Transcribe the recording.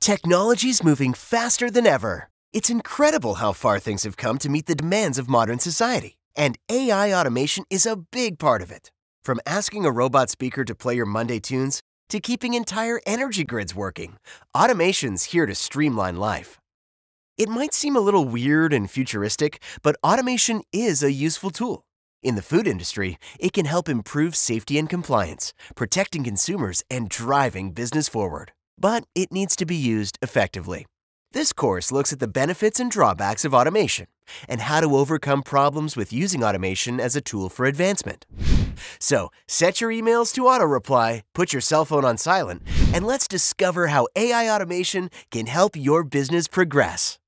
Technology's moving faster than ever. It's incredible how far things have come to meet the demands of modern society. And AI automation is a big part of it. From asking a robot speaker to play your Monday tunes to keeping entire energy grids working, automation's here to streamline life. It might seem a little weird and futuristic, but automation is a useful tool. In the food industry, it can help improve safety and compliance, protecting consumers and driving business forward. But it needs to be used effectively. This course looks at the benefits and drawbacks of automation and how to overcome problems with using automation as a tool for advancement. So, set your emails to auto reply, put your cell phone on silent, and let's discover how AI automation can help your business progress.